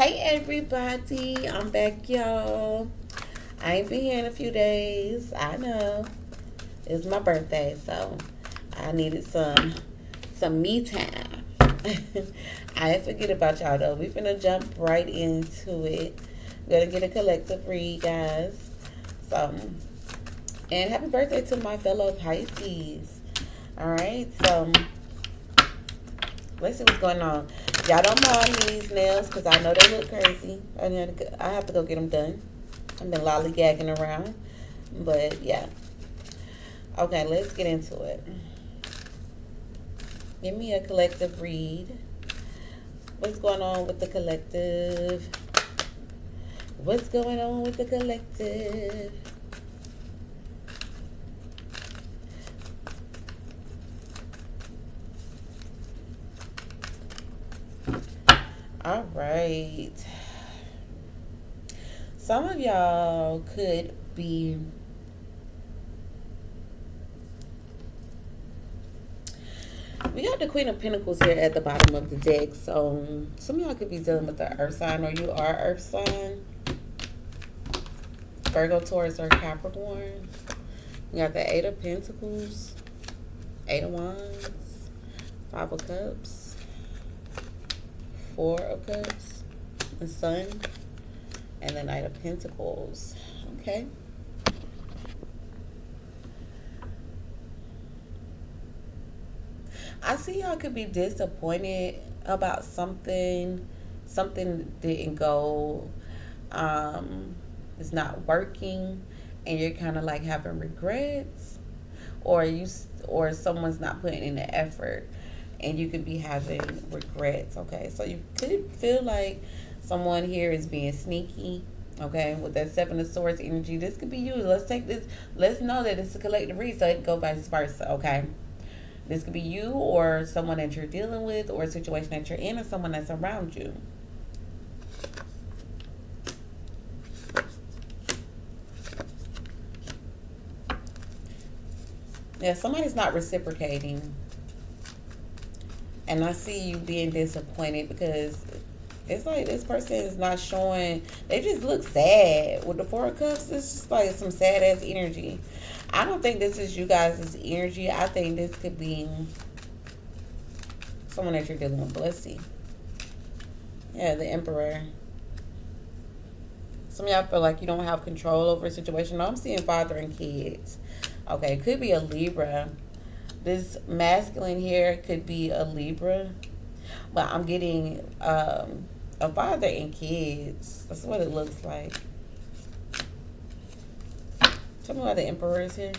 Hey everybody, I'm back y'all. I ain't been here in a few days. I know. It's my birthday, so I needed some some me time. I forget about y'all though. We finna jump right into it. We're gonna get a collective read, guys. So and happy birthday to my fellow Pisces. Alright, so let's see what's going on. Y'all don't mind these nails because I know they look crazy. I have to go get them done. I've been lollygagging around. But yeah. Okay, let's get into it. Give me a collective read. What's going on with the collective? What's going on with the collective? All right. Some of y'all could be We got the Queen of Pentacles here at the bottom of the deck. So some of y'all could be dealing with the earth sign or you are earth sign. Virgo, Taurus, or Capricorn. We got the Eight of Pentacles, Eight of Wands, Five of Cups, Four of Cups, the Sun, and the Knight of Pentacles. Okay. I see y'all could be disappointed about something. Something didn't go. Um, it's not working, and you're kind of like having regrets, or you or someone's not putting in the effort and you could be having regrets. Okay, so you could feel like someone here is being sneaky. Okay, with that seven of swords energy, this could be you. Let's take this. Let's know that it's a collective read, so it can go vice versa. Okay, this could be you or someone that you're dealing with, or a situation that you're in, or someone that's around you. Yeah, somebody's not reciprocating and I see you being disappointed because it's like this person is not showing they just look sad. With the four cups it's just like some sad ass energy. I don't think this is you guys' energy. I think this could be someone that you're dealing with. But let's see. Yeah the emperor. Some y'all feel like you don't have control over a situation. No, i'm seeing father and kids. Okay it could be a libra this masculine here could be a Libra, but I'm getting um, a father and kids. That's what it looks like. Tell me why the Emperor is here.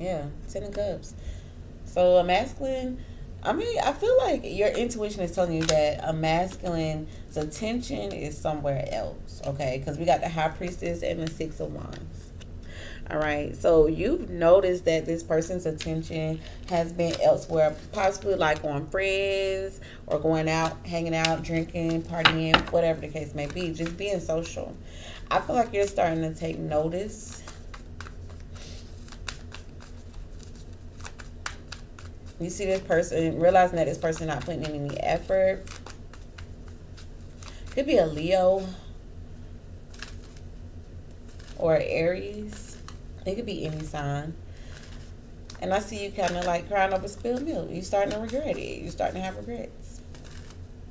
Yeah, Ten of Cups. So a masculine I mean, I feel like your intuition is telling you that a masculine's attention is somewhere else, okay? Because we got the High Priestess and the Six of Wands. All right, so you've noticed that this person's attention has been elsewhere, possibly like on friends or going out, hanging out, drinking, partying, whatever the case may be, just being social. I feel like you're starting to take notice You see this person, realizing that this person not putting in any effort. Could be a Leo or Aries. It could be any sign. And I see you kind of like crying over spilled milk. You're starting to regret it. You're starting to have regrets.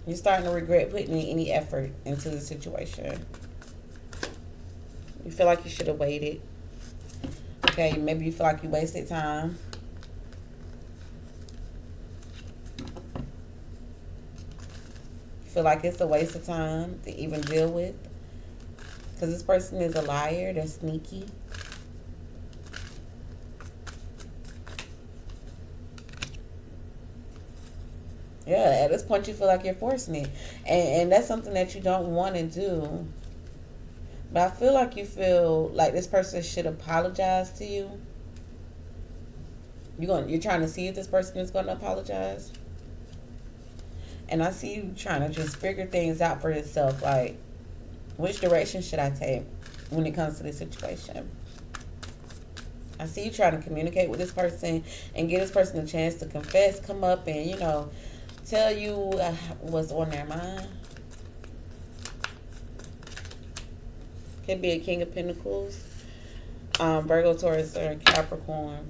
You're starting to regret putting in any effort into the situation. You feel like you should have waited. Okay, maybe you feel like you wasted time. Feel like it's a waste of time to even deal with. Because this person is a liar. They're sneaky. Yeah, at this point you feel like you're forcing it. And, and that's something that you don't want to do. But I feel like you feel like this person should apologize to you. You're going you're trying to see if this person is going to apologize. And I see you trying to just figure things out for yourself. Like, which direction should I take when it comes to this situation? I see you trying to communicate with this person and give this person a chance to confess, come up and, you know, tell you uh, what's on their mind. Could be a King of Pentacles, um, Virgo, Taurus, or Capricorn.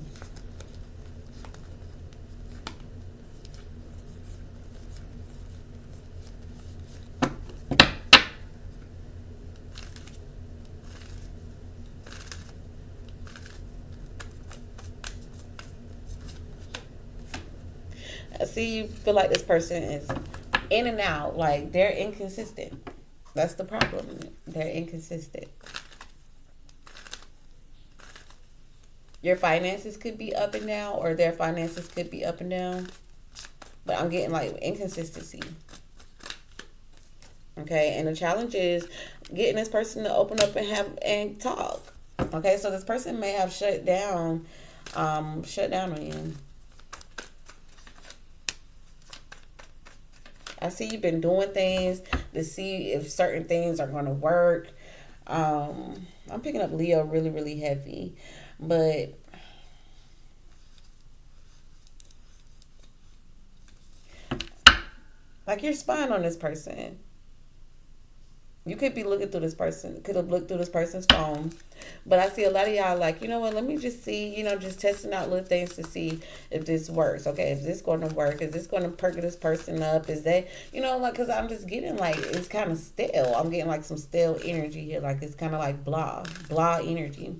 See you feel like this person is in and out, like they're inconsistent. That's the problem. They're inconsistent. Your finances could be up and down, or their finances could be up and down. But I'm getting like inconsistency. Okay, and the challenge is getting this person to open up and have and talk. Okay, so this person may have shut down, um, shut down on you. I see you've been doing things to see if certain things are going to work. Um, I'm picking up Leo really, really heavy, but like you're spying on this person. You could be looking through this person, could have looked through this person's phone. But I see a lot of y'all like, you know what, let me just see, you know, just testing out little things to see if this works. Okay, is this going to work? Is this going to perk this person up? Is that, you know, like, because I'm just getting like, it's kind of stale. I'm getting like some stale energy here. Like, it's kind of like blah, blah energy.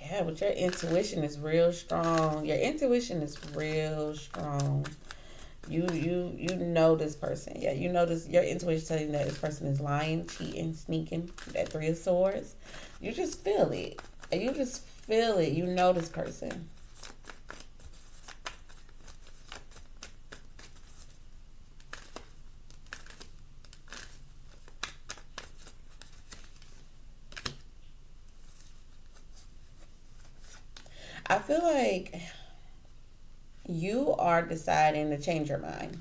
Yeah, but your intuition is real strong. Your intuition is real strong you you you know this person. Yeah, you know this. Your intuition telling you that this person is lying, cheating, sneaking. That three of swords. You just feel it. And you just feel it. You know this person. I feel like you are deciding to change your mind.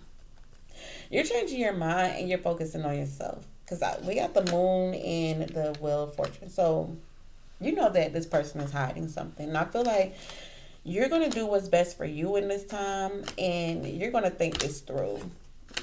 You're changing your mind and you're focusing on yourself. Because we got the moon in the wheel of fortune. So you know that this person is hiding something. And I feel like you're going to do what's best for you in this time and you're going to think this through.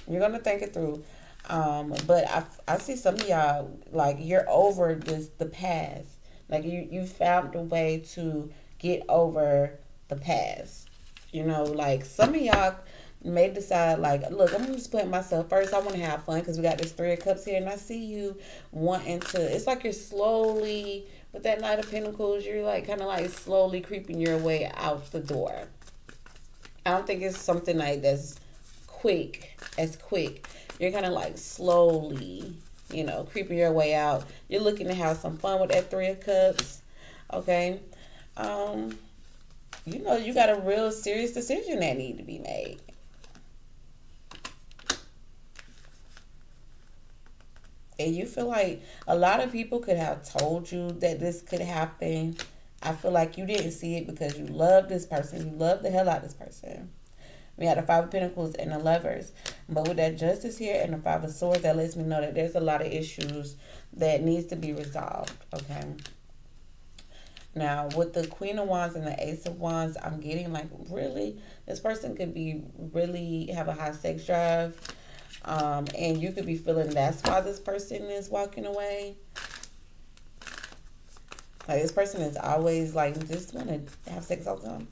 You're going to think it through. Um, but I, I see some of y'all, like, you're over this, the past. Like, you, you found a way to get over the past. You know, like some of y'all may decide like, look, I'm just putting myself first. I want to have fun because we got this three of cups here, and I see you wanting to. It's like you're slowly with that knight of pentacles. You're like kind of like slowly creeping your way out the door. I don't think it's something like that's quick, as quick. You're kind of like slowly, you know, creeping your way out. You're looking to have some fun with that three of cups. Okay. Um you know you got a real serious decision that need to be made. And you feel like a lot of people could have told you that this could happen. I feel like you didn't see it because you love this person. You love the hell out of this person. We had the Five of Pentacles and the Lovers. But with that Justice here and the Five of Swords, that lets me know that there's a lot of issues that needs to be resolved. Okay. Now, with the Queen of Wands and the Ace of Wands, I'm getting like really, this person could be really have a high sex drive. Um, and you could be feeling that's why this person is walking away. Like this person is always like just want to have sex all the time.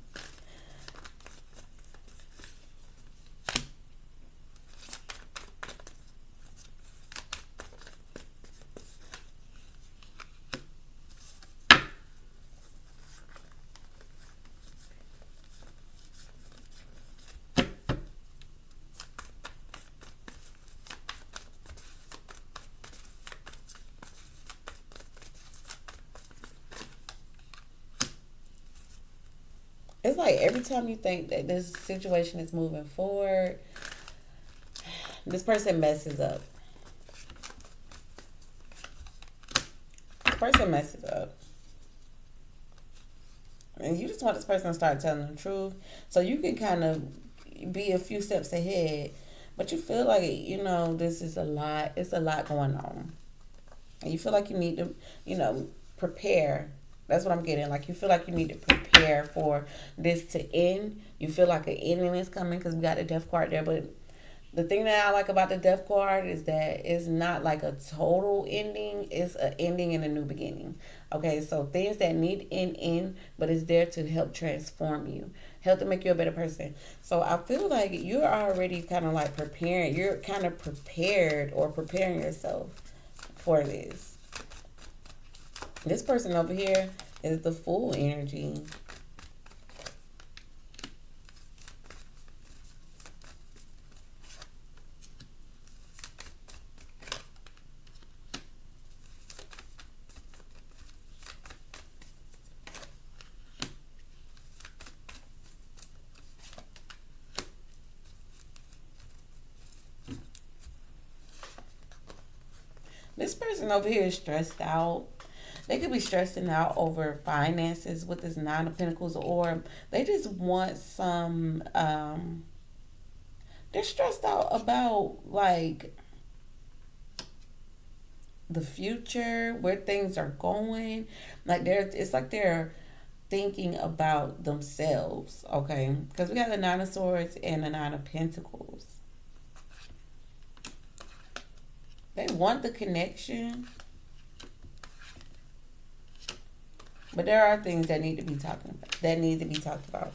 Like every time you think that this situation is moving forward, this person messes up. This person messes up. And you just want this person to start telling the truth so you can kind of be a few steps ahead. But you feel like, you know, this is a lot. It's a lot going on. and you feel like you need to, you know, prepare. That's what I'm getting. Like you feel like you need to prepare for this to end. You feel like an ending is coming because we got the death card there. But the thing that I like about the death card is that it's not like a total ending. It's an ending and a new beginning. Okay, so things that need an end, but it's there to help transform you, help to make you a better person. So I feel like you're already kind of like preparing. You're kind of prepared or preparing yourself for this. This person over here is the Fool energy. This person over here is stressed out. They could be stressing out over finances with this nine of pentacles, or they just want some. Um, they're stressed out about like the future, where things are going. Like they're, it's like they're thinking about themselves. Okay, because we got the nine of swords and the nine of pentacles. They want the connection. But there are things that need to be talking about, that need to be talked about.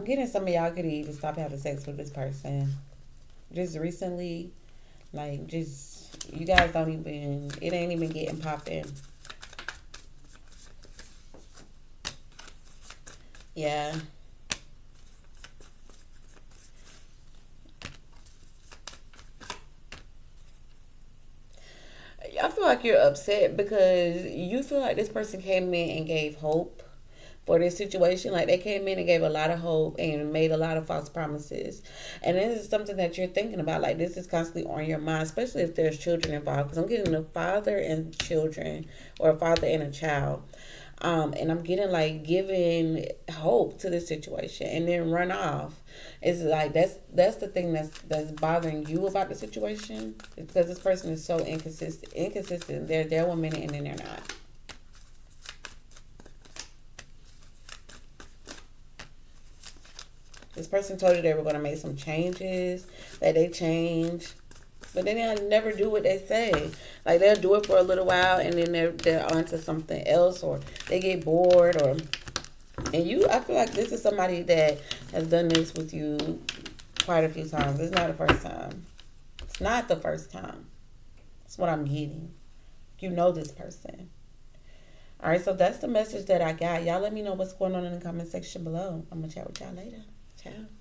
I'm getting some of y'all could even stop having sex with this person. Just recently, like just you guys don't even it ain't even getting popping. Yeah. I feel like you're upset because you feel like this person came in and gave hope for this situation. Like they came in and gave a lot of hope and made a lot of false promises. And this is something that you're thinking about. Like this is constantly on your mind, especially if there's children involved. Because I'm getting a father and children or a father and a child. Um, and I'm getting like giving hope to this situation and then run off. It's like that's that's the thing that's that's bothering you about the situation. It's because this person is so inconsistent inconsistent. They're there one minute and then they're not. This person told you they were going to make some changes, that they change, but then they'll never do what they say. Like they'll do it for a little while and then they're they're onto something else or they get bored or and you I feel like this is somebody that has done this with you quite a few times. It's not the first time. It's not the first time. That's what I'm getting. You know this person. All right, so that's the message that I got. Y'all let me know what's going on in the comment section below. I'm going to chat with y'all later. Ciao.